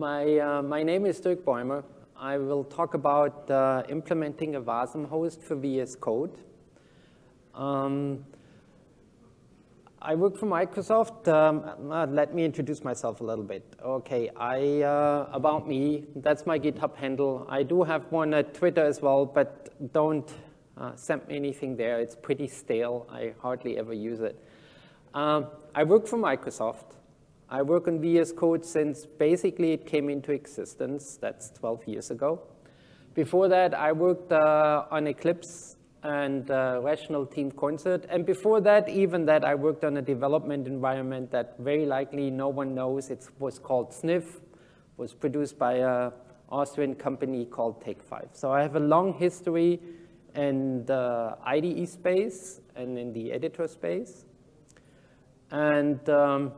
My, uh, my name is Dirk Bäumer. I will talk about uh, implementing a WASM host for VS Code. Um, I work for Microsoft. Um, uh, let me introduce myself a little bit. Okay, I, uh, about me, that's my GitHub handle. I do have one at Twitter as well, but don't uh, send me anything there. It's pretty stale. I hardly ever use it. Um, I work for Microsoft. I work on VS Code since basically it came into existence. That's 12 years ago. Before that, I worked uh, on Eclipse and uh, Rational Team Concert. And before that, even that, I worked on a development environment that very likely no one knows. It was called Sniff, was produced by an Austrian company called Take 5. So I have a long history in the IDE space and in the editor space. And um,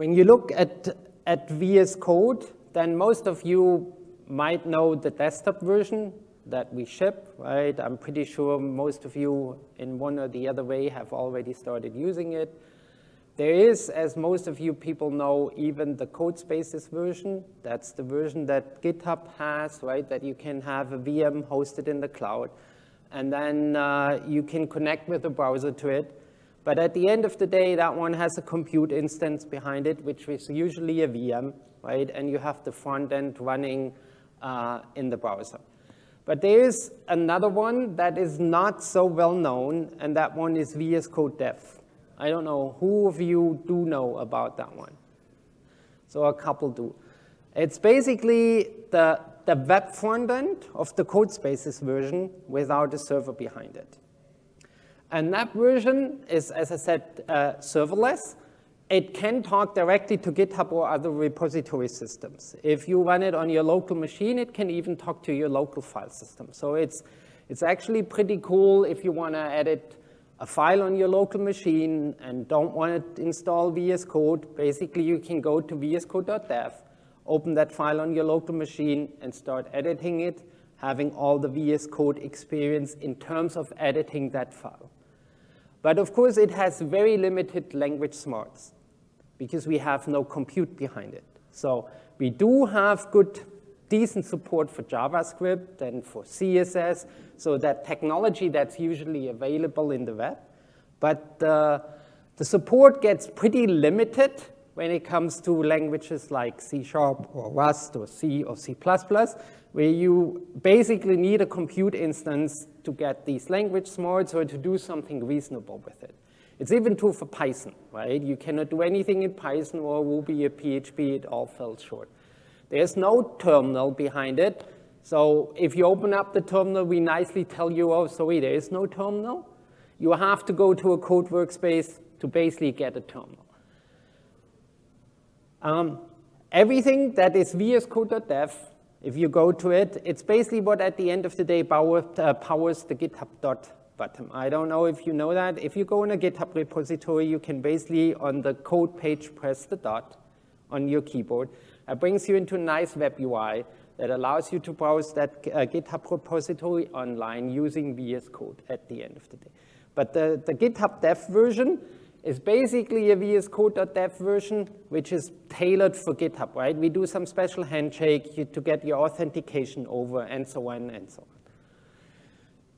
when you look at, at VS Code, then most of you might know the desktop version that we ship, right? I'm pretty sure most of you in one or the other way have already started using it. There is, as most of you people know, even the Codespaces version. That's the version that GitHub has, right? That you can have a VM hosted in the cloud. And then uh, you can connect with the browser to it. But at the end of the day, that one has a compute instance behind it, which is usually a VM, right? And you have the front end running uh, in the browser. But there is another one that is not so well known, and that one is VS Code Dev. I don't know who of you do know about that one. So a couple do. It's basically the, the web front end of the Codespaces version without a server behind it. And that version is, as I said, uh, serverless, it can talk directly to GitHub or other repository systems. If you run it on your local machine, it can even talk to your local file system. So it's, it's actually pretty cool if you want to edit a file on your local machine and don't want to install VS Code. Basically, you can go to vscode.dev, open that file on your local machine, and start editing it, having all the VS Code experience in terms of editing that file. But of course, it has very limited language smarts because we have no compute behind it. So we do have good, decent support for JavaScript and for CSS, so that technology that's usually available in the web. But uh, the support gets pretty limited when it comes to languages like C Sharp or Rust or C or C++, where you basically need a compute instance to get these language smarts or to do something reasonable with it. It's even true for Python, right? You cannot do anything in Python or Ruby or PHP, it all fell short. There's no terminal behind it. So if you open up the terminal, we nicely tell you, oh, sorry, there is no terminal. You have to go to a code workspace to basically get a terminal. Um, everything that is VS Code.dev, if you go to it, it's basically what at the end of the day uh, powers the GitHub dot button. I don't know if you know that. If you go in a GitHub repository, you can basically, on the code page, press the dot on your keyboard. It brings you into a nice web UI that allows you to browse that uh, GitHub repository online using VS Code at the end of the day. But the, the GitHub dev version is basically a VS Code.dev version, which is tailored for GitHub, right? We do some special handshake to get your authentication over and so on and so on.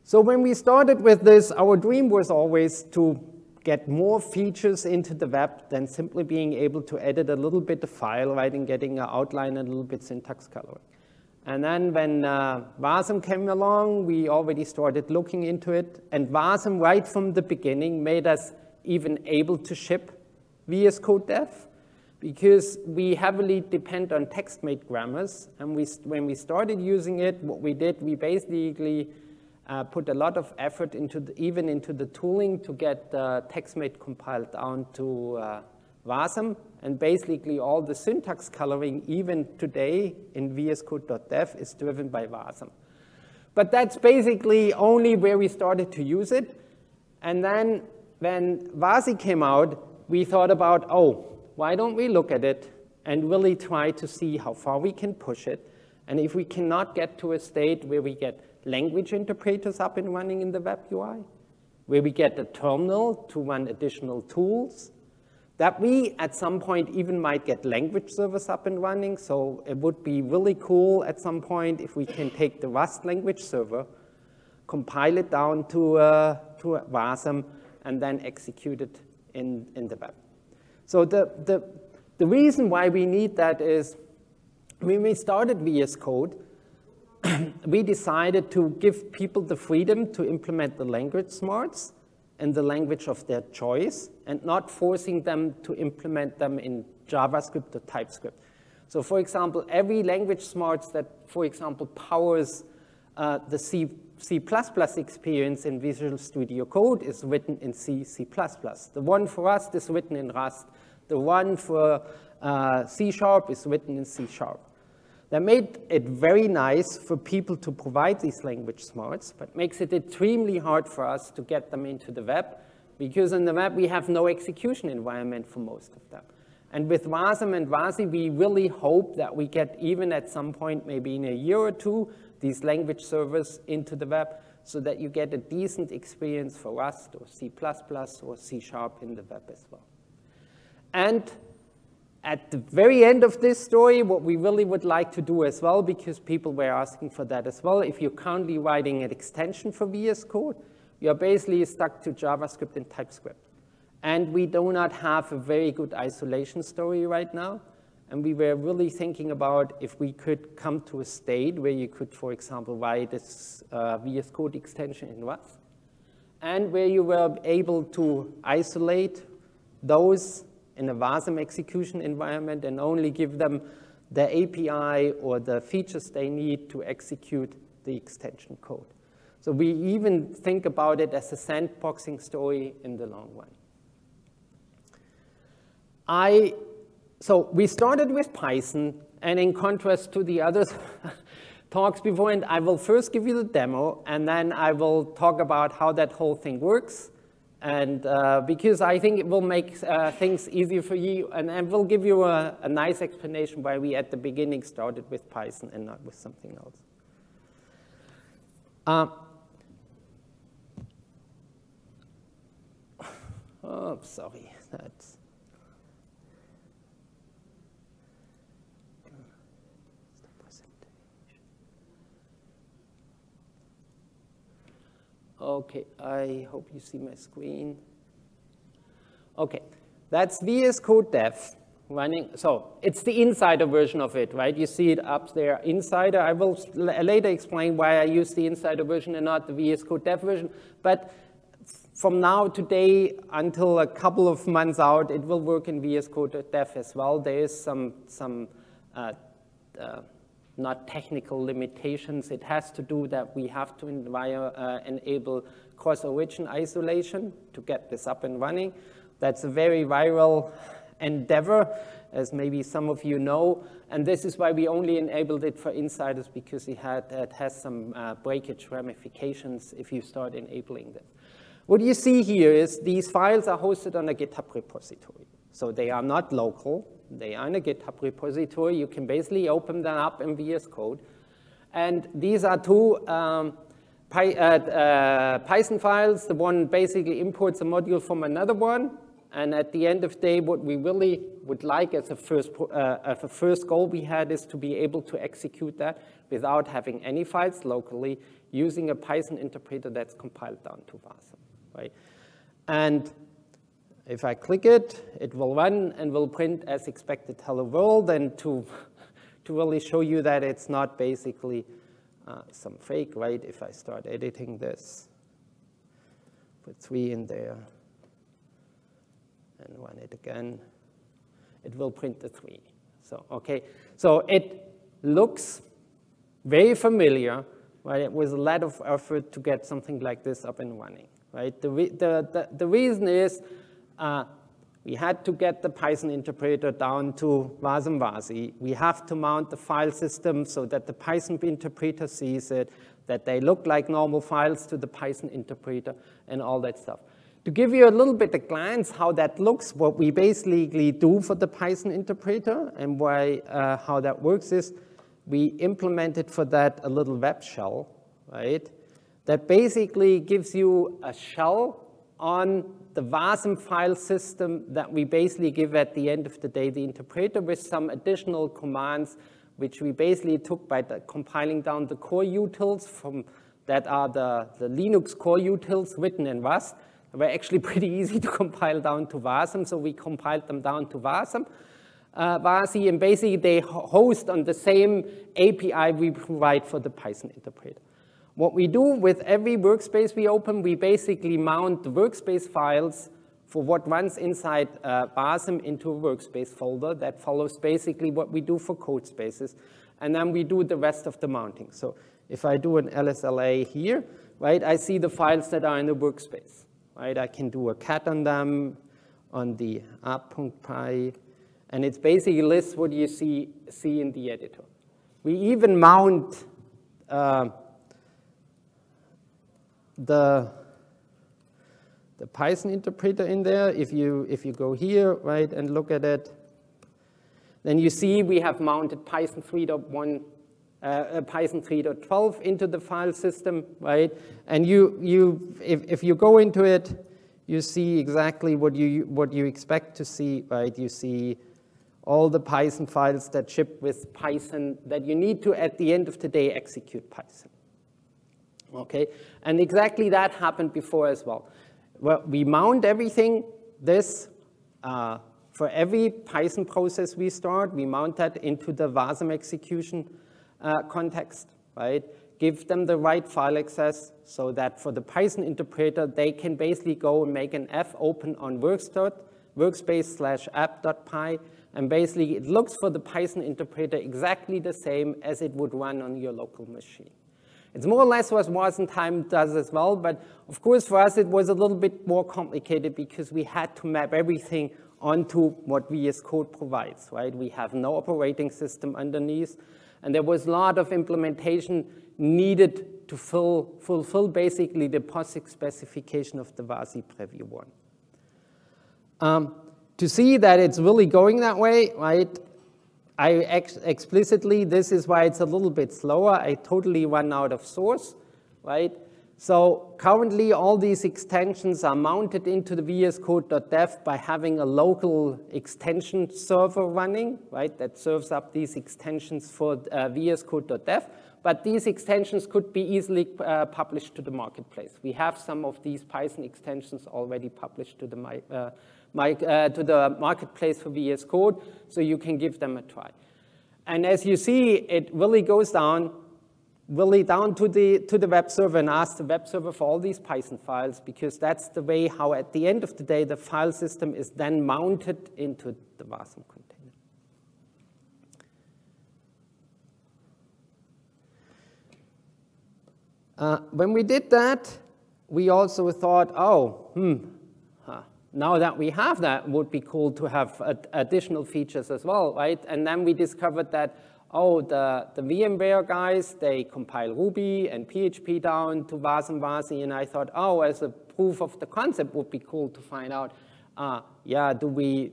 So when we started with this, our dream was always to get more features into the web than simply being able to edit a little bit of file, right, and getting an outline and a little bit syntax coloring. And then when uh, WASM came along, we already started looking into it. And WASM, right from the beginning, made us even able to ship VS Code Dev because we heavily depend on TextMate grammars. And we, when we started using it, what we did, we basically uh, put a lot of effort into the, even into the tooling to get the TextMate compiled down to uh, WASM. And basically all the syntax coloring, even today in vscode.dev, is driven by WASM. But that's basically only where we started to use it. And then when WASI came out, we thought about, oh, why don't we look at it and really try to see how far we can push it. And if we cannot get to a state where we get language interpreters up and running in the web UI, where we get a terminal to run additional tools, that we at some point even might get language servers up and running. So it would be really cool at some point if we can take the Rust language server, compile it down to, uh, to WASM, and then execute it in, in the web. So the, the, the reason why we need that is when we started VS Code, we decided to give people the freedom to implement the language smarts in the language of their choice and not forcing them to implement them in JavaScript or TypeScript. So for example, every language smarts that, for example, powers uh, the C, C++ experience in Visual Studio Code is written in C, C++. The one for Rust is written in Rust. The one for uh, C Sharp is written in C Sharp. That made it very nice for people to provide these language smarts, but makes it extremely hard for us to get them into the web, because in the web we have no execution environment for most of them. And with WASM and WASI, we really hope that we get even at some point, maybe in a year or two, these language servers into the web so that you get a decent experience for Rust or C++ or C Sharp in the web as well. And at the very end of this story, what we really would like to do as well, because people were asking for that as well, if you're currently writing an extension for VS Code, you're basically stuck to JavaScript and TypeScript. And we do not have a very good isolation story right now. And we were really thinking about if we could come to a state where you could, for example, write this uh, VS Code extension in Rust, and where you were able to isolate those in a WASM execution environment and only give them the API or the features they need to execute the extension code. So we even think about it as a sandboxing story in the long run. I, so we started with Python, and in contrast to the other talks before, and I will first give you the demo, and then I will talk about how that whole thing works, and uh, because I think it will make uh, things easier for you, and, and will give you a, a, nice explanation why we at the beginning started with Python and not with something else. Uh, oh, sorry, that's Okay, I hope you see my screen. Okay, that's VS Code Dev running. So it's the insider version of it, right? You see it up there, insider. I will later explain why I use the insider version and not the VS Code Dev version. But from now today until a couple of months out, it will work in VS Code Dev as well. There is some, some uh, uh, not technical limitations. It has to do that we have to uh, enable cross-origin isolation to get this up and running. That's a very viral endeavor, as maybe some of you know. And this is why we only enabled it for insiders, because it, had, it has some uh, breakage ramifications if you start enabling this. What you see here is these files are hosted on a GitHub repository. So they are not local. They are in a GitHub repository. You can basically open them up in VS Code. And these are two um, Py, uh, uh, Python files. The one basically imports a module from another one. And at the end of the day, what we really would like as a first, uh, as a first goal we had is to be able to execute that without having any files locally using a Python interpreter that's compiled down to WASM, right? And if I click it, it will run and will print as expected hello world and to, to really show you that it's not basically uh, some fake, right? If I start editing this, put three in there and run it again, it will print the three. So, okay, so it looks very familiar, right? It was a lot of effort to get something like this up and running, right? The, the, the, the reason is uh, we had to get the Python interpreter down to WASM-WASI. We have to mount the file system so that the Python interpreter sees it, that they look like normal files to the Python interpreter, and all that stuff. To give you a little bit of glance how that looks, what we basically do for the Python interpreter and why, uh, how that works is we implemented for that a little web shell, right? That basically gives you a shell on the WASM file system that we basically give at the end of the day the interpreter with some additional commands which we basically took by compiling down the core utils from that are the, the Linux core utils written in Rust. They were actually pretty easy to compile down to WASM, so we compiled them down to WASM. Uh, WASI, and basically they host on the same API we provide for the Python interpreter. What we do with every workspace we open, we basically mount the workspace files for what runs inside uh, WASM into a workspace folder that follows basically what we do for code spaces. And then we do the rest of the mounting. So if I do an LSLA here, right, I see the files that are in the workspace, right? I can do a cat on them on the app.py, and it's basically lists what you see, see in the editor. We even mount uh, the, the Python interpreter in there. If you, if you go here, right, and look at it, then you see we have mounted Python 3.1 uh, uh, Python 3.12 into the file system, right? And you, you, if, if you go into it, you see exactly what you, what you expect to see, right? You see all the Python files that ship with Python that you need to, at the end of the day, execute Python. Okay, and exactly that happened before as well. Well, we mount everything, this, uh, for every Python process we start, we mount that into the WASM execution uh, context, right? Give them the right file access so that for the Python interpreter, they can basically go and make an F open on workspace slash app.py, and basically it looks for the Python interpreter exactly the same as it would run on your local machine. It's more or less what Wasm does as well, but of course for us it was a little bit more complicated because we had to map everything onto what VS Code provides, right? We have no operating system underneath, and there was a lot of implementation needed to fill, fulfill basically the POSIX specification of the WASI Preview 1. Um, to see that it's really going that way, right, I ex explicitly, this is why it's a little bit slower. I totally run out of source, right? So currently all these extensions are mounted into the VS Code.dev by having a local extension server running, right, that serves up these extensions for uh, VS Code.dev. But these extensions could be easily uh, published to the marketplace. We have some of these Python extensions already published to the, uh, my, uh, to the marketplace for VS Code, so you can give them a try. And as you see, it really goes down really down to the, to the web server and asks the web server for all these Python files because that's the way how at the end of the day the file system is then mounted into the WASM container. Uh, when we did that, we also thought, oh, hmm, huh, now that we have that, would be cool to have ad additional features as well, right? And then we discovered that oh, the, the VMware guys, they compile Ruby and PHP down to Wasm Wasi, and I thought, oh, as a proof of the concept would be cool to find out, uh, yeah, do we,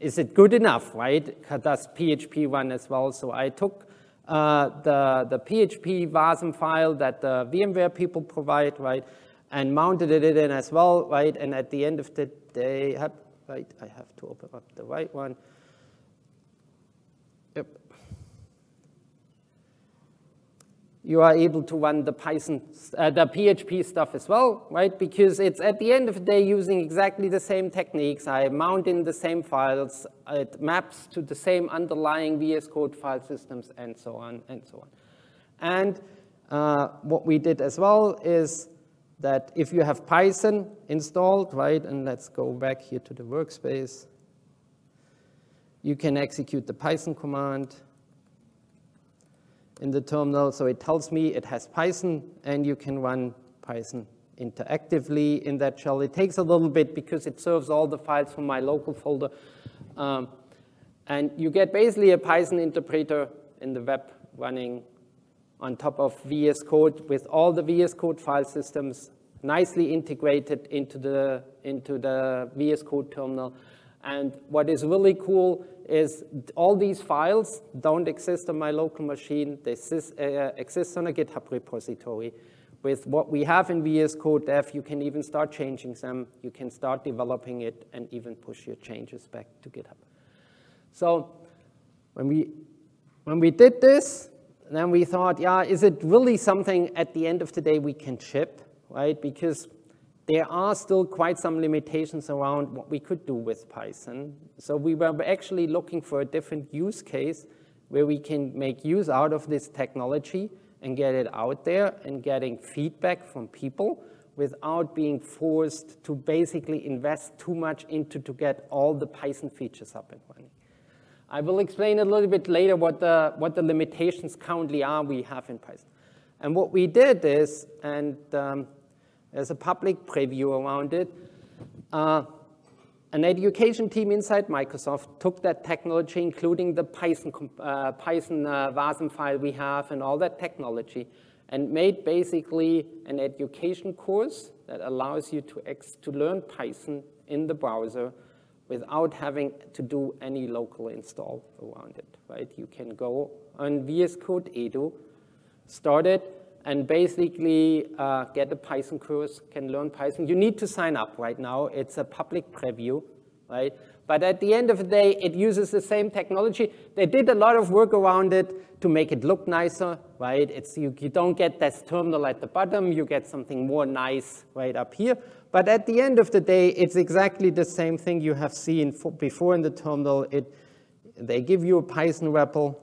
is it good enough, right? Does PHP run as well? So I took uh, the, the PHP Wasm file that the VMware people provide, right, and mounted it in as well, right, and at the end of the day, right, I have to open up the right one, you are able to run the Python, uh, the PHP stuff as well, right? Because it's at the end of the day using exactly the same techniques. I mount in the same files. It maps to the same underlying VS Code file systems and so on and so on. And uh, what we did as well is that if you have Python installed, right, and let's go back here to the workspace, you can execute the Python command in the terminal. So it tells me it has Python, and you can run Python interactively in that shell. It takes a little bit because it serves all the files from my local folder. Um, and you get basically a Python interpreter in the web running on top of VS Code with all the VS Code file systems nicely integrated into the, into the VS Code terminal. And what is really cool is all these files don't exist on my local machine. They exist, uh, exist on a GitHub repository with what we have in VS Code Dev, you can even start changing them. You can start developing it and even push your changes back to GitHub. So when we, when we did this, then we thought, yeah, is it really something at the end of the day we can ship, right? Because there are still quite some limitations around what we could do with Python. So we were actually looking for a different use case where we can make use out of this technology and get it out there and getting feedback from people without being forced to basically invest too much into to get all the Python features up and running. I will explain a little bit later what the, what the limitations currently are we have in Python. And what we did is, and um, there's a public preview around it, uh, an education team inside Microsoft took that technology, including the Python, uh, Python uh, WASM file we have and all that technology, and made basically an education course that allows you to, to learn Python in the browser without having to do any local install around it, right? You can go on VS Code Edu, start it, and basically uh, get a Python course, can learn Python. You need to sign up right now. It's a public preview, right? But at the end of the day, it uses the same technology. They did a lot of work around it to make it look nicer, right? It's, you, you don't get this terminal at the bottom. You get something more nice right up here. But at the end of the day, it's exactly the same thing you have seen for, before in the terminal. It, they give you a Python REPL,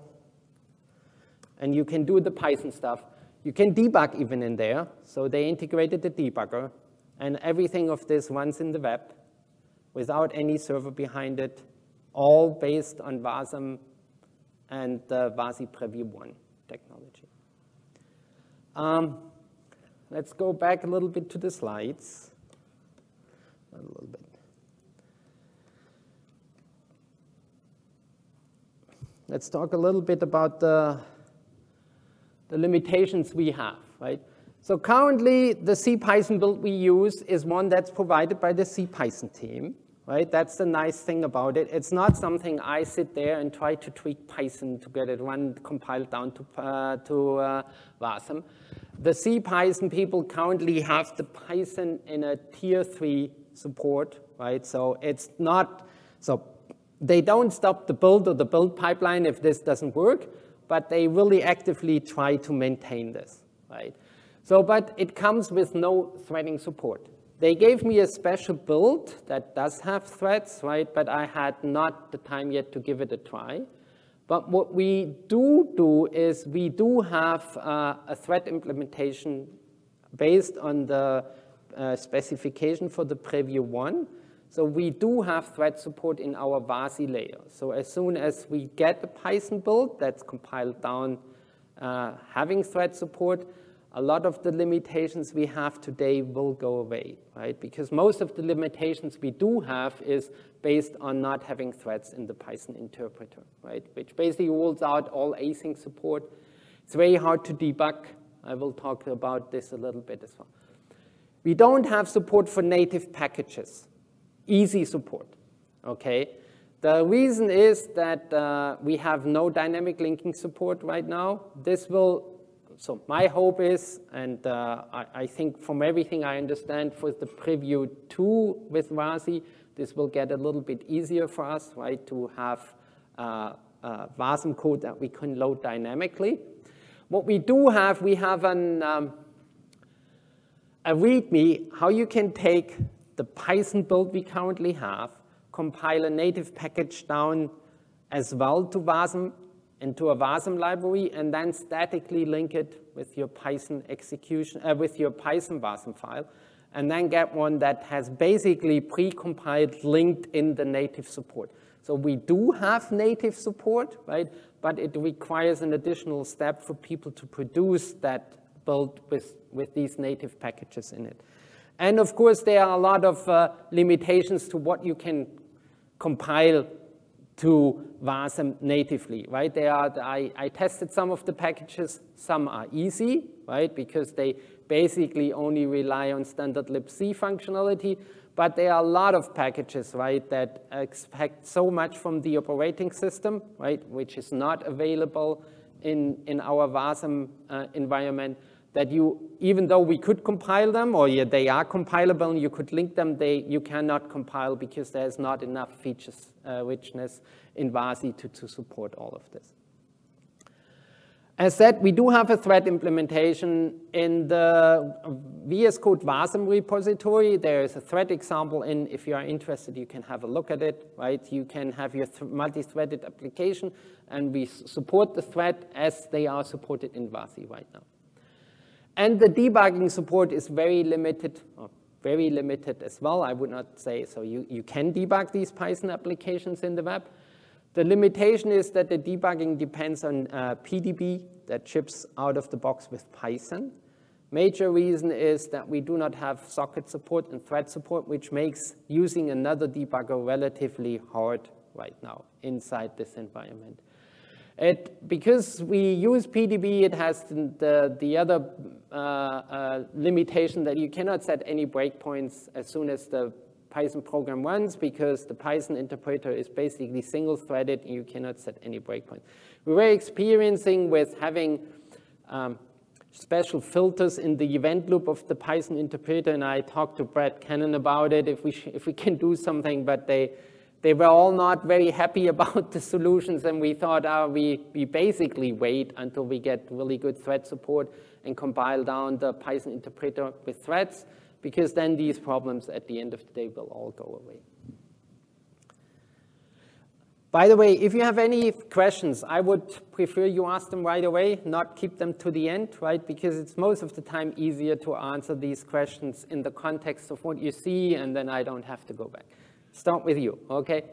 and you can do the Python stuff. You can debug even in there. So they integrated the debugger, and everything of this runs in the web without any server behind it, all based on WASM and the WASI Preview 1 technology. Um, let's go back a little bit to the slides. A little bit. Let's talk a little bit about the the limitations we have, right? So currently, the CPython build we use is one that's provided by the CPython team, right? That's the nice thing about it. It's not something I sit there and try to tweak Python to get it run, compiled down to, uh, to uh, WASM. The CPython people currently have the Python in a tier three support, right? So it's not, so they don't stop the build or the build pipeline if this doesn't work, but they really actively try to maintain this, right? So, but it comes with no threading support. They gave me a special build that does have threads, right? But I had not the time yet to give it a try. But what we do do is we do have uh, a thread implementation based on the uh, specification for the preview one. So we do have thread support in our WASI layer. So as soon as we get a Python build that's compiled down uh, having thread support, a lot of the limitations we have today will go away, right? Because most of the limitations we do have is based on not having threads in the Python interpreter, right? Which basically rules out all async support. It's very hard to debug. I will talk about this a little bit as well. We don't have support for native packages easy support, okay? The reason is that uh, we have no dynamic linking support right now. This will, so my hope is, and uh, I, I, think from everything I understand for the preview 2 with WASI, this will get a little bit easier for us, right, to have uh, uh, WASM code that we can load dynamically. What we do have, we have an, um, a README, how you can take the Python build we currently have, compile a native package down as well to WASM, into a WASM library, and then statically link it with your Python execution, uh, with your Python WASM file, and then get one that has basically pre-compiled linked in the native support. So we do have native support, right? But it requires an additional step for people to produce that build with, with these native packages in it. And of course, there are a lot of uh, limitations to what you can compile to WASM natively, right? They are, I, I tested some of the packages. Some are easy, right? Because they basically only rely on standard libc functionality. But there are a lot of packages, right, that expect so much from the operating system, right, which is not available in, in our WASM uh, environment that you, even though we could compile them, or yeah, they are compilable and you could link them, they, you cannot compile because there's not enough features uh, richness in WASI to, to support all of this. As said, we do have a thread implementation in the VS Code WASM repository. There is a thread example in, if you are interested, you can have a look at it, right? You can have your multi-threaded application, and we support the thread as they are supported in WASI right now. And the debugging support is very limited, very limited as well. I would not say, so you, you can debug these Python applications in the web. The limitation is that the debugging depends on uh, PDB that ships out of the box with Python. Major reason is that we do not have socket support and thread support, which makes using another debugger relatively hard right now inside this environment. It, because we use PDB, it has the, the other uh, uh, limitation that you cannot set any breakpoints as soon as the Python program runs because the Python interpreter is basically single-threaded and you cannot set any breakpoints. We were experiencing with having um, special filters in the event loop of the Python interpreter, and I talked to Brett Cannon about it, if we, if we can do something, but they, they were all not very happy about the solutions, and we thought, oh, we, we basically wait until we get really good thread support and compile down the Python interpreter with threads, because then these problems at the end of the day will all go away. By the way, if you have any questions, I would prefer you ask them right away, not keep them to the end, right? Because it's most of the time easier to answer these questions in the context of what you see, and then I don't have to go back start with you, okay?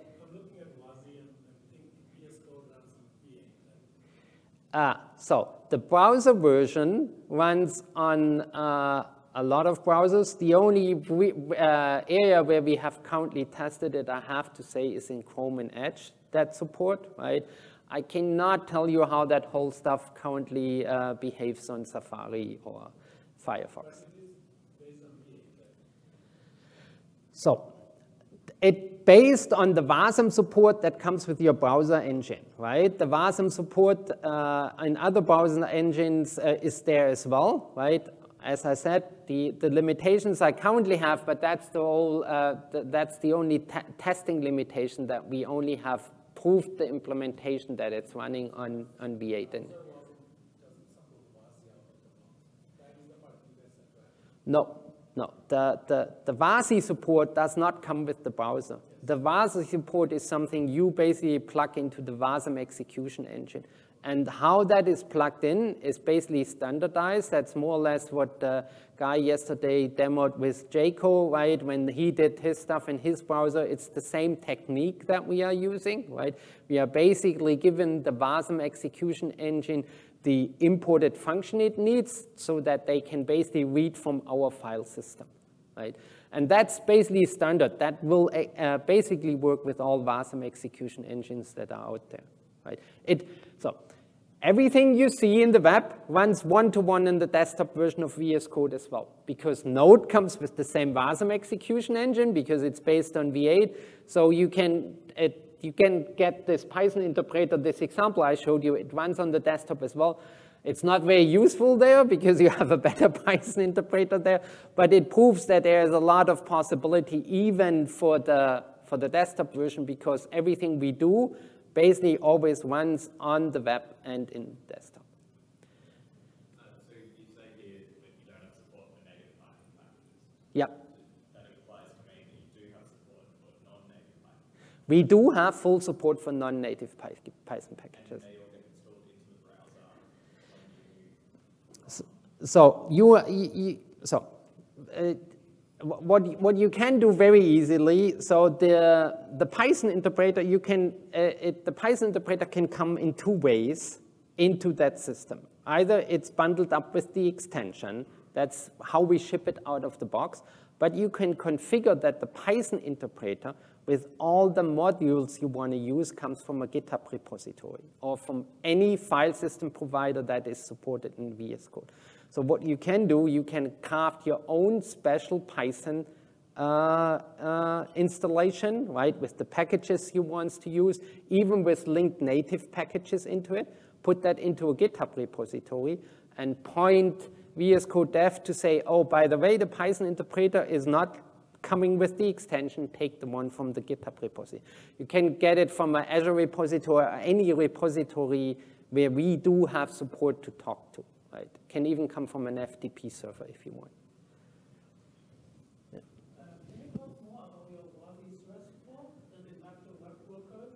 Uh, so the browser version runs on uh, a lot of browsers. The only uh, area where we have currently tested it, I have to say, is in Chrome and Edge that support, right? I cannot tell you how that whole stuff currently uh, behaves on Safari or Firefox. So it based on the WASM support that comes with your browser engine, right? The WASM support uh, in other browser engines uh, is there as well, right? As I said, the, the limitations I currently have, but that's the, whole, uh, the, that's the only testing limitation that we only have proved the implementation that it's running on, on V8. No, no, the, the, the WASI support does not come with the browser. The WASI support is something you basically plug into the WASM execution engine. And how that is plugged in is basically standardized. That's more or less what the guy yesterday demoed with Jco, right? When he did his stuff in his browser, it's the same technique that we are using, right? We are basically given the WASM execution engine the imported function it needs so that they can basically read from our file system, right? And that's basically standard. That will uh, uh basically work with all WASM execution engines that are out there, right? It, so everything you see in the web runs one-to-one -one in the desktop version of VS Code as well, because Node comes with the same WASM execution engine because it's based on V8, so you can, it, you can get this Python interpreter, this example I showed you, it runs on the desktop as well. It's not very useful there because you have a better Python interpreter there, but it proves that there is a lot of possibility even for the, for the desktop version because everything we do basically always runs on the web and in desktop. Uh, so you say here that you don't have support for native Python packages. We do have full support for non-native Python packages. So you, you so uh, what what you can do very easily. So the the Python interpreter you can uh, it, the Python interpreter can come in two ways into that system. Either it's bundled up with the extension. That's how we ship it out of the box. But you can configure that the Python interpreter with all the modules you want to use comes from a GitHub repository or from any file system provider that is supported in VS Code. So what you can do, you can craft your own special Python uh, uh, installation, right, with the packages you want to use, even with linked native packages into it. put that into a GitHub repository, and point VS Code dev to say, oh, by the way, the Python interpreter is not coming with the extension, take the one from the GitHub repository. You can get it from an Azure repository or any repository where we do have support to talk to, right? Can even come from an FTP server if you want. Uh, can you talk more about your WASI thread support? Does it map to web worker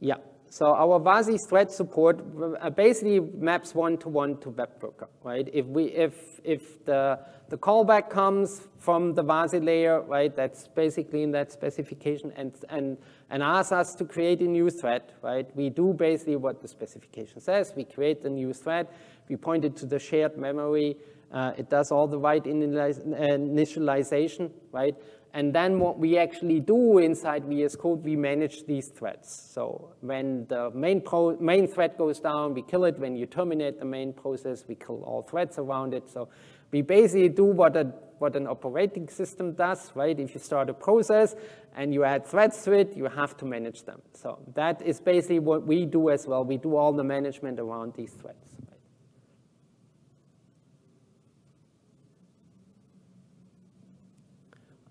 Yeah. So our WASI thread support uh, basically maps one-to-one to web worker, right? If we if if the the callback comes from the WASI layer, right? That's basically in that specification and, and, and asks us to create a new thread, right? We do basically what the specification says. We create a new thread. We point it to the shared memory. Uh, it does all the right initialization, right? And then what we actually do inside VS Code, we manage these threads. So when the main, main thread goes down, we kill it. When you terminate the main process, we kill all threads around it. So we basically do what, a, what an operating system does, right? If you start a process and you add threads to it, you have to manage them. So that is basically what we do as well. We do all the management around these threads. Right?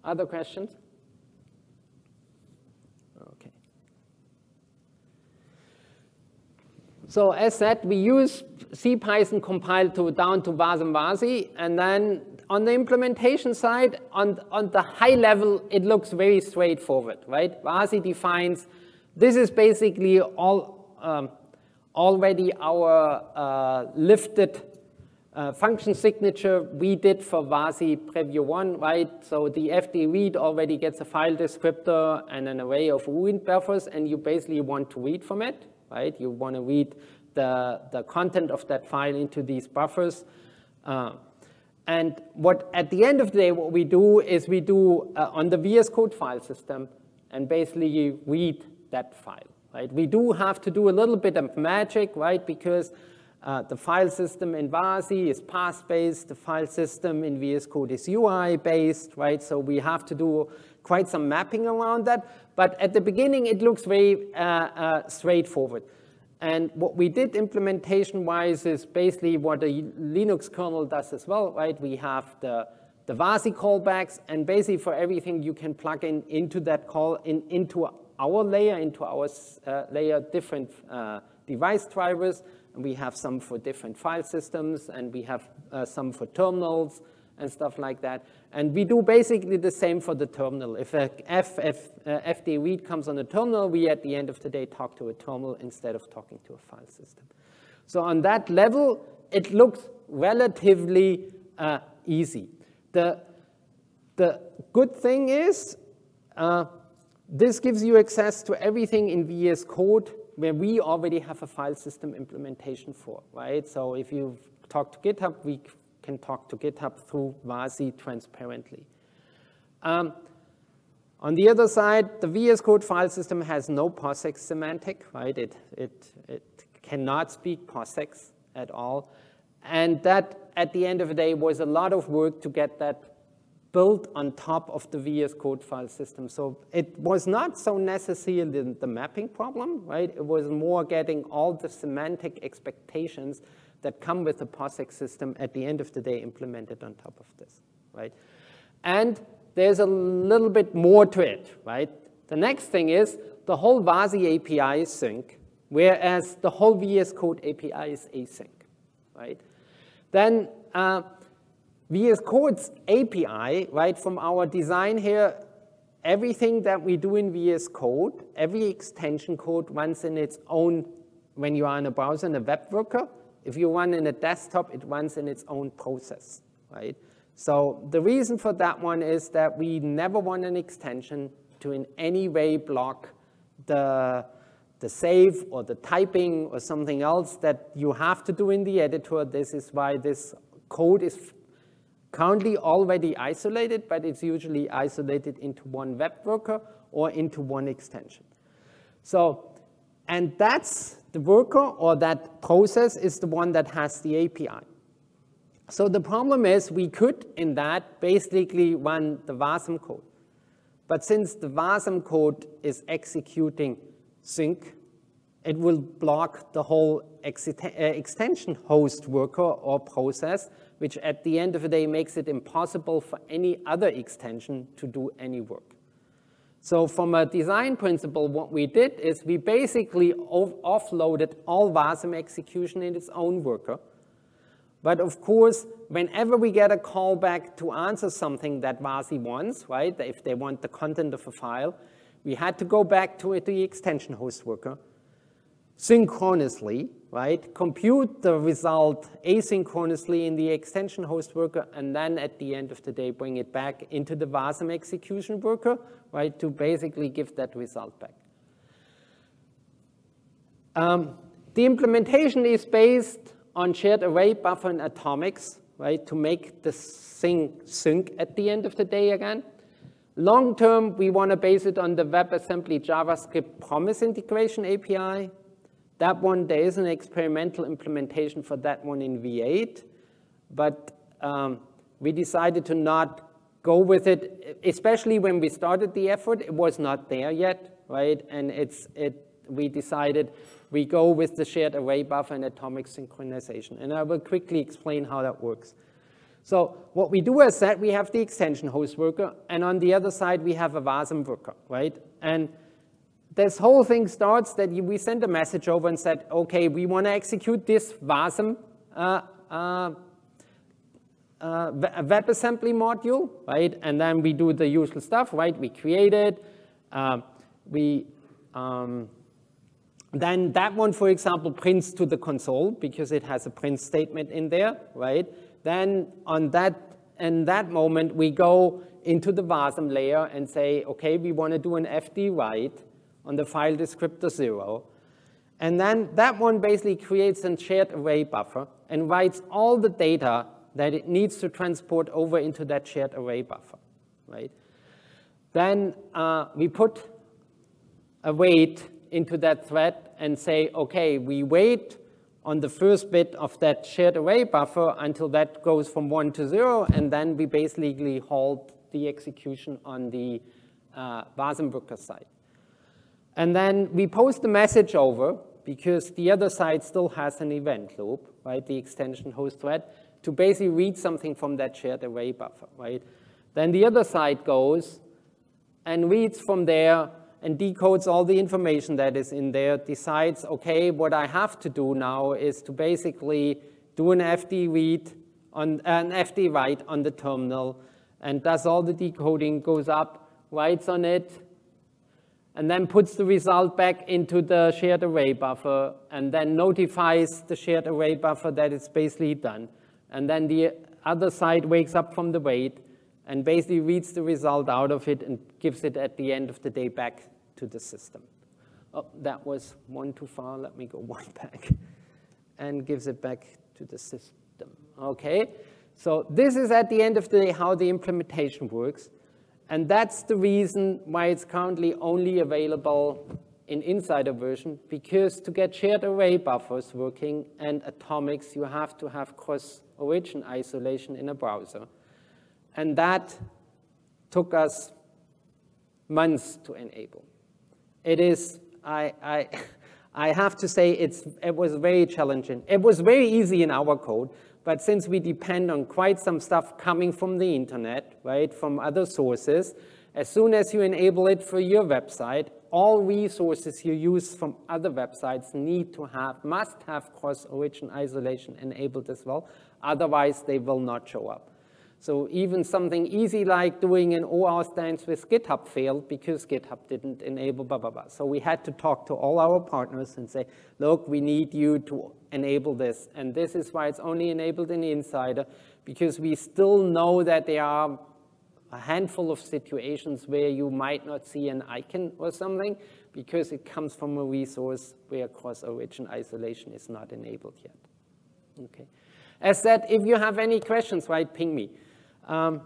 Other questions? Okay. So as said, we use CPython compiled to, down to Wasm Wasi, and then on the implementation side, on, on the high level, it looks very straightforward, right? Wasi defines, this is basically all um, already our uh, lifted uh, function signature we did for Wasi preview one, right? So the FD read already gets a file descriptor and an array of read buffers, and you basically want to read from it, right? You want to read the, the content of that file into these buffers. Uh, and what at the end of the day, what we do is we do uh, on the VS Code file system and basically read that file, right? We do have to do a little bit of magic, right? Because uh, the file system in Wasi is path-based, the file system in VS Code is URI-based, right? So we have to do quite some mapping around that. But at the beginning, it looks very uh, uh, straightforward. And what we did implementation-wise is basically what the Linux kernel does as well, right? We have the, the Wasi callbacks, and basically for everything you can plug in into that call, in, into our layer, into our uh, layer, different uh, device drivers. We have some for different file systems, and we have uh, some for terminals, and stuff like that. And we do basically the same for the terminal. If a F, F, uh, FD read comes on a terminal, we at the end of the day talk to a terminal instead of talking to a file system. So on that level, it looks relatively uh, easy. The, the good thing is, uh, this gives you access to everything in VS Code where we already have a file system implementation for, right? So if you talk to GitHub, we can talk to GitHub through Wasi transparently. Um, on the other side, the VS Code file system has no POSIX semantic, right? It, it, it cannot speak POSIX at all. And that, at the end of the day, was a lot of work to get that built on top of the VS Code file system. So it was not so necessarily the, mapping problem, right? It was more getting all the semantic expectations that come with the POSIX system at the end of the day implemented on top of this, right? And there's a little bit more to it, right? The next thing is the whole Wasi API is sync, whereas the whole VS Code API is async, right? Then uh, VS Code's API, right, from our design here, everything that we do in VS Code, every extension code runs in its own, when you are in a browser, in a web worker, if you run in a desktop, it runs in its own process, right? So the reason for that one is that we never want an extension to in any way block the, the save or the typing or something else that you have to do in the editor. This is why this code is currently already isolated, but it's usually isolated into one web worker or into one extension. So, and that's the worker or that process is the one that has the API. So the problem is we could, in that, basically run the WASM code. But since the WASM code is executing sync, it will block the whole uh, extension host worker or process, which at the end of the day makes it impossible for any other extension to do any work. So from a design principle, what we did is we basically offloaded all WASM execution in its own worker. But of course, whenever we get a callback to answer something that WASI wants, right, if they want the content of a file, we had to go back to the extension host worker, synchronously, right, compute the result asynchronously in the extension host worker, and then at the end of the day, bring it back into the WASM execution worker, right, to basically give that result back. Um, the implementation is based on shared array buffer and atomics, right, to make the thing sync at the end of the day again. Long term, we want to base it on the WebAssembly JavaScript promise integration API. That one, there is an experimental implementation for that one in V8, but um, we decided to not go with it, especially when we started the effort, it was not there yet, right? And it's, it, we decided we go with the shared array buffer and atomic synchronization. And I will quickly explain how that works. So what we do is that we have the extension host worker, and on the other side, we have a WASM worker, right? And this whole thing starts that we send a message over and said, okay, we want to execute this WASM uh, uh, uh, WebAssembly module, right? And then we do the usual stuff, right? We create it, uh, we, um, then that one, for example, prints to the console because it has a print statement in there, right? Then on that, in that moment, we go into the WASM layer and say, okay, we want to do an FD write on the file descriptor zero. And then that one basically creates a shared array buffer and writes all the data that it needs to transport over into that shared array buffer, right? Then uh, we put a wait into that thread and say, okay, we wait on the first bit of that shared array buffer until that goes from one to zero, and then we basically halt the execution on the uh, worker side. And then we post the message over because the other side still has an event loop, right, the extension host thread, to basically read something from that shared array buffer, right? Then the other side goes and reads from there and decodes all the information that is in there, decides, okay, what I have to do now is to basically do an FD read, on an FD write on the terminal, and does all the decoding, goes up, writes on it, and then puts the result back into the shared array buffer, and then notifies the shared array buffer that it's basically done. And then the other side wakes up from the wait, and basically reads the result out of it and gives it at the end of the day back to the system. Oh, that was one too far. Let me go one back. And gives it back to the system. Okay, so this is at the end of the day how the implementation works. And that's the reason why it's currently only available in insider version, because to get shared array buffers working and atomics, you have to have cross-origin isolation in a browser. And that took us months to enable. It is, I, I, I have to say, it's, it was very challenging. It was very easy in our code, but since we depend on quite some stuff coming from the internet, right, from other sources, as soon as you enable it for your website, all resources you use from other websites need to have, must have cross-origin isolation enabled as well, otherwise they will not show up. So even something easy like doing an OAuth dance with GitHub failed because GitHub didn't enable blah, blah, blah. So we had to talk to all our partners and say, look, we need you to enable this. And this is why it's only enabled in the Insider, because we still know that there are a handful of situations where you might not see an icon or something because it comes from a resource where cross-origin isolation is not enabled yet. Okay. As said, if you have any questions, right, ping me. Um,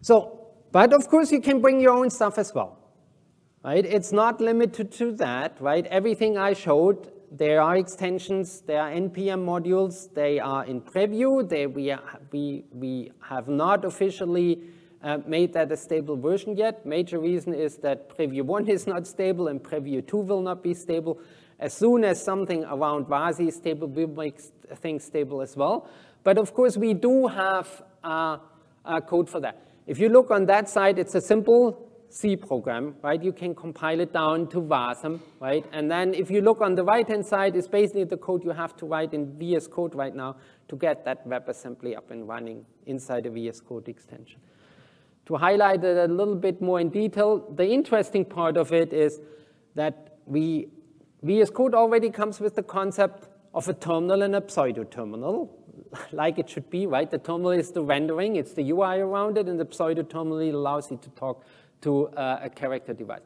so, but of course you can bring your own stuff as well, right? It's not limited to that, right? Everything I showed, there are extensions, there are NPM modules, they are in preview, they, we, we, we have not officially uh, made that a stable version yet. Major reason is that preview 1 is not stable and preview 2 will not be stable. As soon as something around WASI is stable, we make things stable as well. But of course, we do have uh, a code for that. If you look on that side, it's a simple C program, right? You can compile it down to Wasm, right? And then if you look on the right-hand side, it's basically the code you have to write in VS Code right now to get that WebAssembly up and running inside a VS Code extension. To highlight it a little bit more in detail, the interesting part of it is that we, VS Code already comes with the concept of a terminal and a pseudo-terminal, like it should be, right? The terminal is the rendering, it's the UI around it, and the pseudo-terminal allows you to talk to uh, a character device.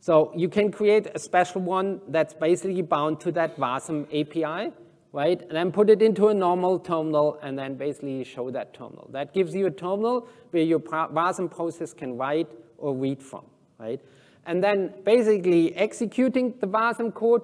So you can create a special one that's basically bound to that WASM API, right? And then put it into a normal terminal and then basically show that terminal. That gives you a terminal where your WASM process can write or read from, right? And then basically executing the WASM code,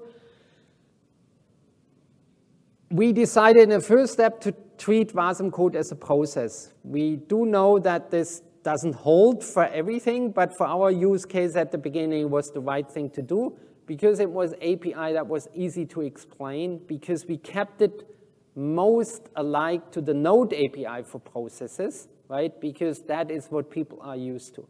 we decided in the first step to treat WASM code as a process. We do know that this doesn't hold for everything, but for our use case at the beginning was the right thing to do because it was API that was easy to explain because we kept it most alike to the Node API for processes, right? Because that is what people are used to.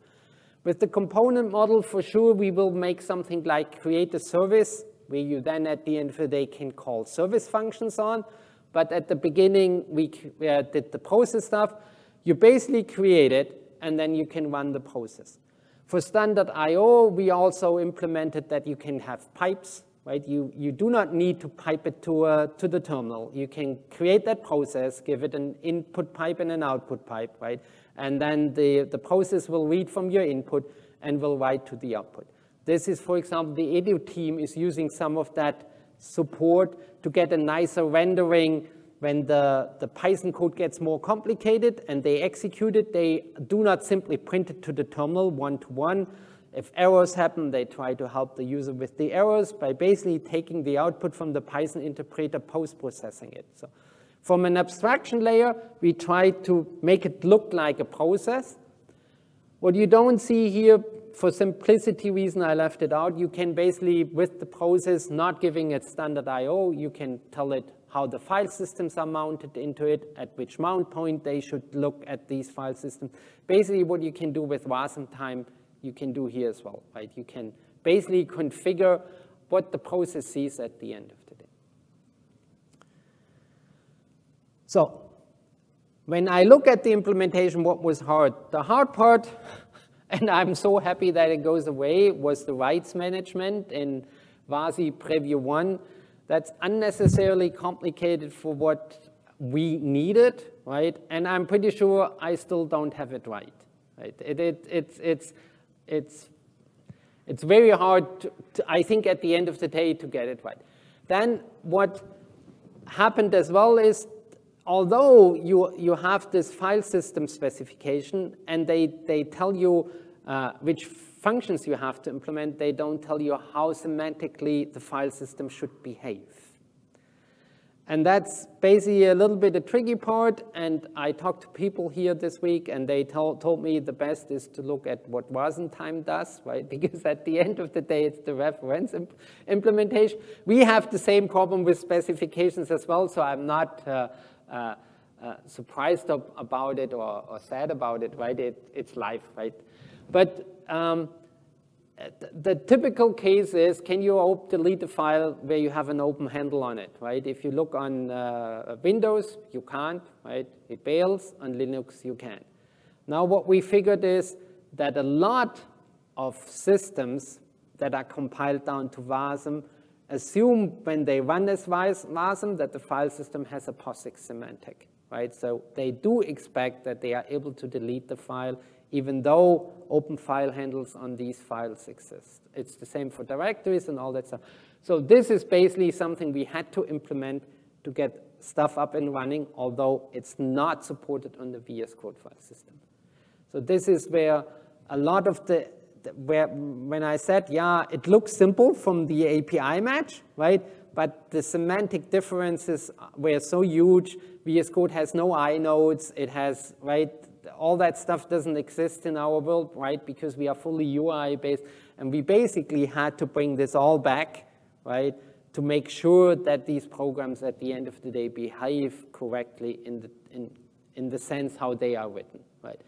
With the component model, for sure, we will make something like create a service where you then at the end of the day can call service functions on. But at the beginning, we uh, did the process stuff. You basically create it, and then you can run the process. For standard I.O., we also implemented that you can have pipes, right? You, you do not need to pipe it to, uh, to the terminal. You can create that process, give it an input pipe and an output pipe, right? And then the, the process will read from your input and will write to the output. This is, for example, the Edu team is using some of that support to get a nicer rendering when the, the Python code gets more complicated and they execute it, they do not simply print it to the terminal one-to-one. -one. If errors happen, they try to help the user with the errors by basically taking the output from the Python interpreter, post-processing it. So from an abstraction layer, we try to make it look like a process. What you don't see here, for simplicity reason, I left it out. You can basically, with the process, not giving it standard I.O., you can tell it how the file systems are mounted into it, at which mount point they should look at these file systems. Basically, what you can do with Wasmtime, you can do here as well, right? You can basically configure what the process sees at the end of the day. So when I look at the implementation, what was hard? The hard part, and I'm so happy that it goes away, was the rights management in WASI Preview 1 that's unnecessarily complicated for what we needed, right? And I'm pretty sure I still don't have it right, right? It, it, it's, it's, it's, it's very hard, to, to, I think, at the end of the day to get it right. Then what happened as well is, although you, you have this file system specification and they, they tell you uh, which functions you have to implement, they don't tell you how semantically the file system should behave. And that's basically a little bit a tricky part, and I talked to people here this week, and they told, told me the best is to look at what Wasmtime does, right? Because at the end of the day, it's the reference imp implementation. We have the same problem with specifications as well, so I'm not uh, surprised about it or, or, sad about it, right? It, it's life, right? But um, the typical case is, can you delete a file where you have an open handle on it, right? If you look on uh, Windows, you can't, right? It bails. On Linux, you can. Now what we figured is that a lot of systems that are compiled down to WASM assume when they run this WASM that the file system has a POSIX semantic, right? So they do expect that they are able to delete the file even though open file handles on these files exist. It's the same for directories and all that stuff. So this is basically something we had to implement to get stuff up and running, although it's not supported on the VS Code file system. So this is where a lot of the, where when I said, yeah, it looks simple from the API match, right? But the semantic differences were so huge. VS Code has no inodes. It has, right, all that stuff doesn't exist in our world, right? Because we are fully URI based. And we basically had to bring this all back, right? to make sure that these programs at the end of the day behave correctly in the, in, in the sense how they are written, right?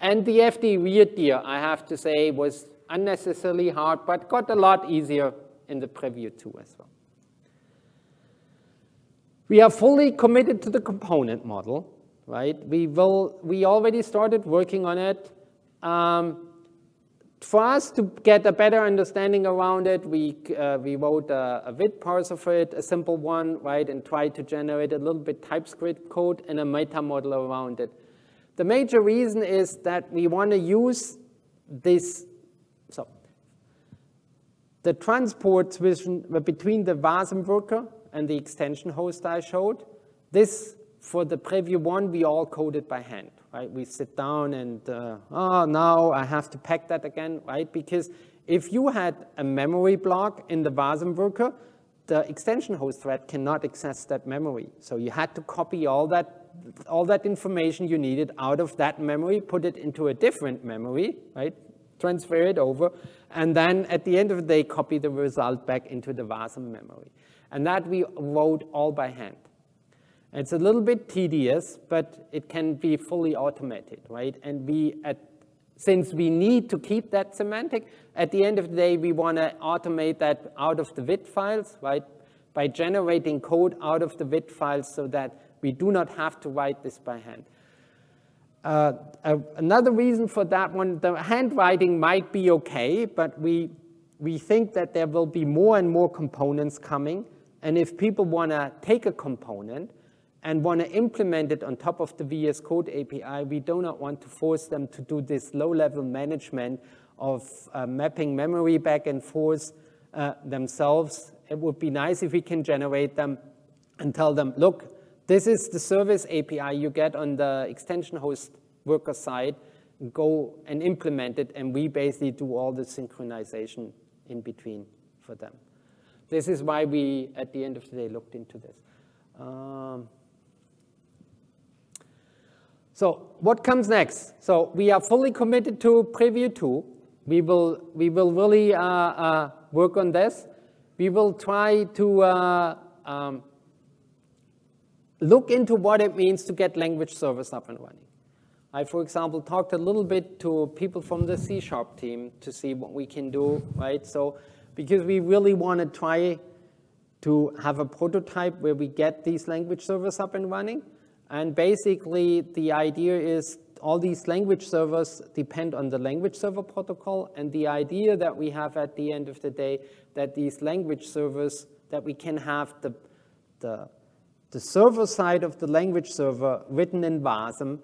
And the FD readdir, I have to say, was unnecessarily hard, but got a lot easier in the preview two as well. We are fully committed to the component model, right? We will, we already started working on it. Um, for us to get a better understanding around it, we, uh, we wrote a, a WIT parser for it, a simple one, right, and tried to generate a little bit TypeScript code and a meta model around it. The major reason is that we want to use this, so the transport between the WASM worker and the extension host I showed, this, for the preview one, we all coded by hand right? We sit down and, uh, oh, now I have to pack that again, right? Because if you had a memory block in the WASM worker, the extension host thread cannot access that memory. So you had to copy all that, all that information you needed out of that memory, put it into a different memory, right? Transfer it over, and then at the end of the day, copy the result back into the WASM memory. And that we wrote all by hand. It's a little bit tedious, but it can be fully automated, right? And we, at, since we need to keep that semantic, at the end of the day, we want to automate that out of the WIT files, right? By generating code out of the WIT files so that we do not have to write this by hand. Uh, uh, another reason for that one, the handwriting might be okay, but we, we think that there will be more and more components coming. And if people want to take a component and want to implement it on top of the VS Code API, we do not want to force them to do this low-level management of uh, mapping memory back and forth uh, themselves. It would be nice if we can generate them and tell them, look, this is the service API you get on the extension host worker side. Go and implement it, and we basically do all the synchronization in between for them. This is why we, at the end of the day, looked into this. Um, so what comes next? So we are fully committed to Preview 2. We will, we will really uh, uh, work on this. We will try to uh, um, look into what it means to get language servers up and running. I, for example, talked a little bit to people from the C-sharp team to see what we can do, right? So because we really want to try to have a prototype where we get these language servers up and running, and basically, the idea is all these language servers depend on the language server protocol. And the idea that we have at the end of the day, that these language servers, that we can have the, the, the server side of the language server written in WASM,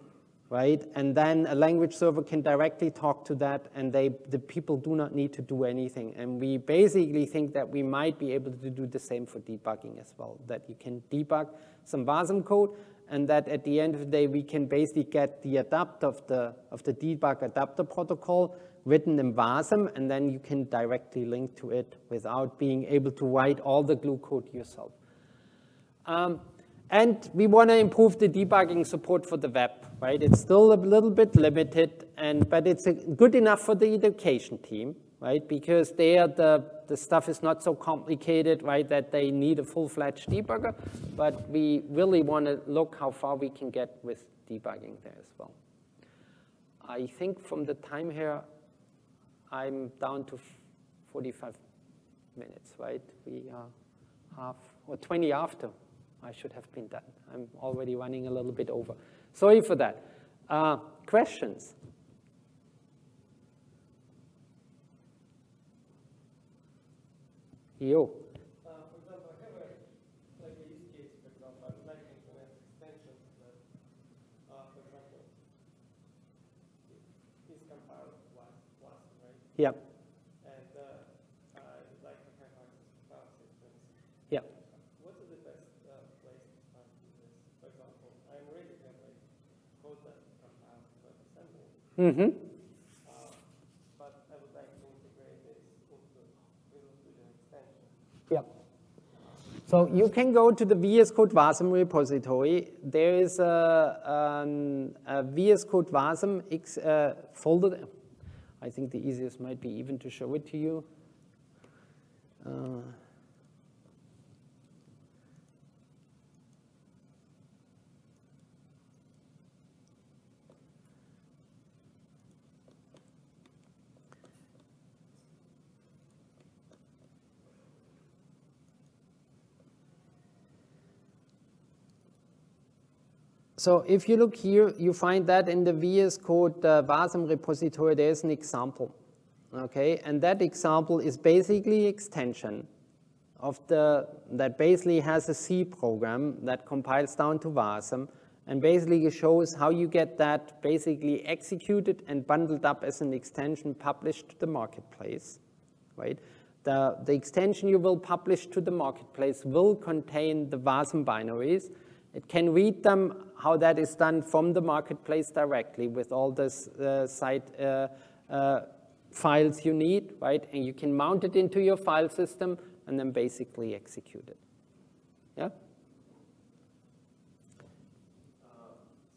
right? And then a language server can directly talk to that and they, the people do not need to do anything. And we basically think that we might be able to do the same for debugging as well, that you can debug some WASM code and that at the end of the day, we can basically get the adapt of the, of the debug adapter protocol written in WASM, and then you can directly link to it without being able to write all the glue code yourself. Um, and we want to improve the debugging support for the web, right? It's still a little bit limited, and but it's good enough for the education team, right? Because there the, the stuff is not so complicated, right, that they need a full-fledged debugger, but we really want to look how far we can get with debugging there as well. I think from the time here, I'm down to 45 minutes, right? We are half, or 20 after I should have been done. I'm already running a little bit over. Sorry for that. Uh, questions? You. Uh, for example, I have a, like a use case, for example, I would like to implement extensions that, uh, for example, is compiled last, last, right? Yep. And uh, I would like to have access to file systems. Yep. What is the best uh, place to start with this? For example, I already have like code that compiles to assembly. Mm-hmm. Uh, but I would like to integrate this into Visual Studio extension. Yep. So you can go to the VS Code WASM repository. There is a, a VS Code WASM X, uh, folder. I think the easiest might be even to show it to you. Uh, so if you look here, you find that in the VS Code uh, WASM repository, there's an example, okay? And that example is basically extension of the, that basically has a C program that compiles down to WASM and basically shows how you get that basically executed and bundled up as an extension published to the marketplace, right? The, the extension you will publish to the marketplace will contain the WASM binaries. It can read them, how that is done from the marketplace directly with all the uh, site uh, uh, files you need, right? And you can mount it into your file system and then basically execute it. Yeah? Um,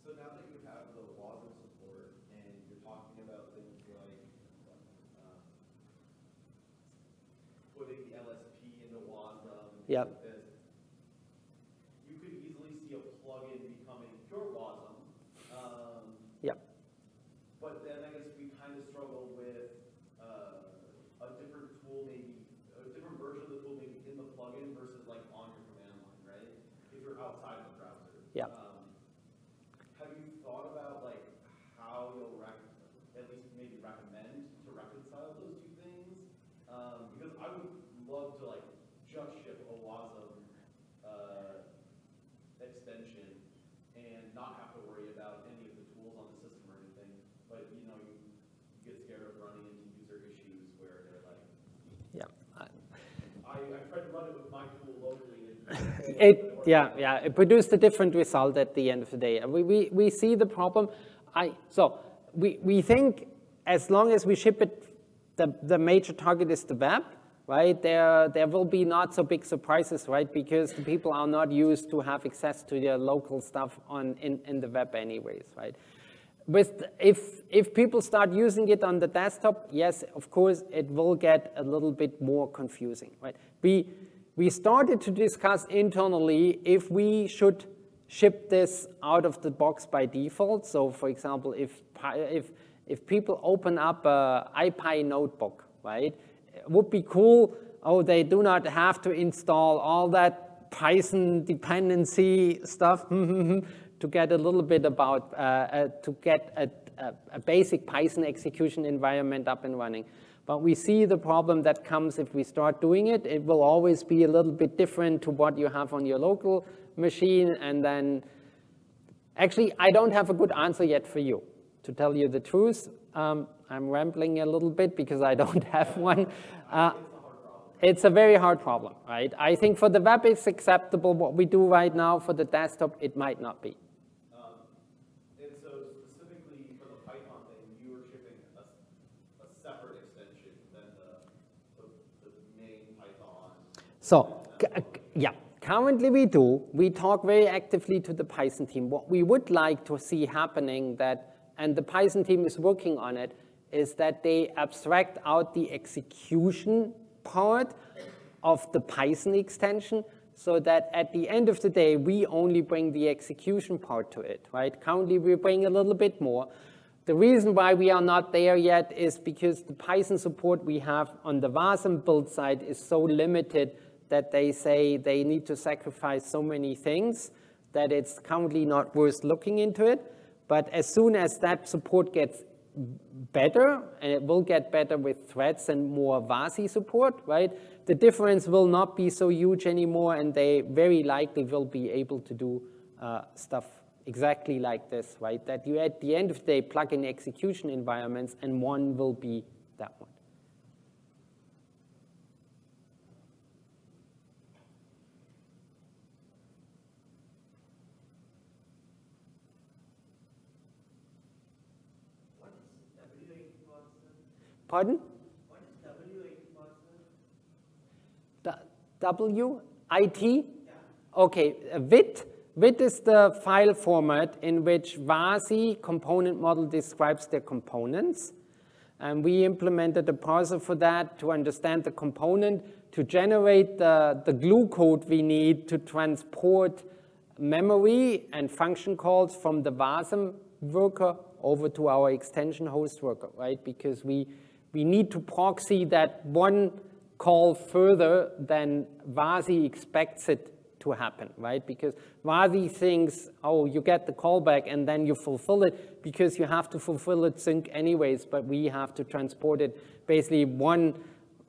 So now that you have the WASM support and you're talking about things like um, putting the LSP into WASM and Yep. things like this, you could easily see a plugin becoming pure WASM. Um, Yeah. But then I guess we kind of struggle with uh, a different tool, maybe, a different version of the tool maybe in the plugin versus like on your command line, right? If you're outside the browser. Yeah. Um, Have you thought about like how you'll rec, at least maybe recommend to reconcile those two things? Um, Because I would love to like just ship a WASM uh, extension and not have to worry about any of the tools on the system or anything. But, you know, you you get scared of running into user issues where they're like, Yeah. I, I tried to run it with my tool locally and. It, yeah, yeah, it produced a different result at the end of the day. We, we, we see the problem. I, so we, we think as long as we ship it, the, the major target is the web, right? There, there will be not so big surprises, right? Because the people are not used to have access to their local stuff on, in, in the web anyways, right? With, if, if people start using it on the desktop, yes, of course, it will get a little bit more confusing, right? We, we started to discuss internally if we should ship this out of the box by default. So for example, if, if, if people open up a IPy notebook, right, it would be cool, oh, they do not have to install all that Python dependency stuff to get a little bit about, uh, uh, to get a, a, a basic Python execution environment up and running. But we see the problem that comes if we start doing it. It will always be a little bit different to what you have on your local machine. And then, actually, I don't have a good answer yet for you, to tell you the truth. Um, I'm rambling a little bit because I don't have one. Uh, it's a very hard problem, right? I think for the web it's acceptable. What we do right now for the desktop, it might not be. Um, And so specifically for the Python thing, you were shipping a, a separate extension than the, the, the main Python. So, uh, c- yeah, currently we do. We talk very actively to the Python team. What we would like to see happening that, and the Python team is working on it, is that they abstract out the execution part of the Python extension so that at the end of the day, we only bring the execution part to it, right? Currently, we bring a little bit more. The reason why we are not there yet is because the Python support we have on the WASM build side is so limited that they say they need to sacrifice so many things that it's currently not worth looking into it. But as soon as that support gets better, and it will get better with threads and more WASI support, right? The difference will not be so huge anymore, and they very likely will be able to do uh, stuff exactly like this, right? That you at the end of the day plug in execution environments, and one will be that one. Pardon? What is WIT The Okay, uh, WIT. WIT is the file format in which WASI component model describes their components. And we implemented a parser for that to understand the component, to generate the, the glue code we need to transport memory and function calls from the WASM worker over to our extension host worker, right? Because we, we need to proxy that one call further than WASI expects it to to happen, right? Because WASI thinks, oh, you get the callback and then you fulfill it because you have to fulfill it sync anyways, but we have to transport it basically one,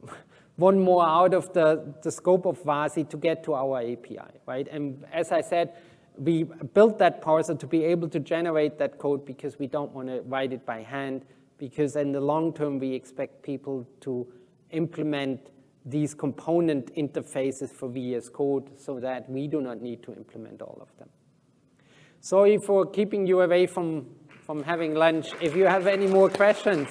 one more out of the, the scope of WASI to get to our API, right? And as I said, we built that parser to be able to generate that code because we don't want to write it by hand because in the long term, we expect people to implement these component interfaces for VS Code so that we do not need to implement all of them. Sorry for keeping you away from, from having lunch. If you have any more questions.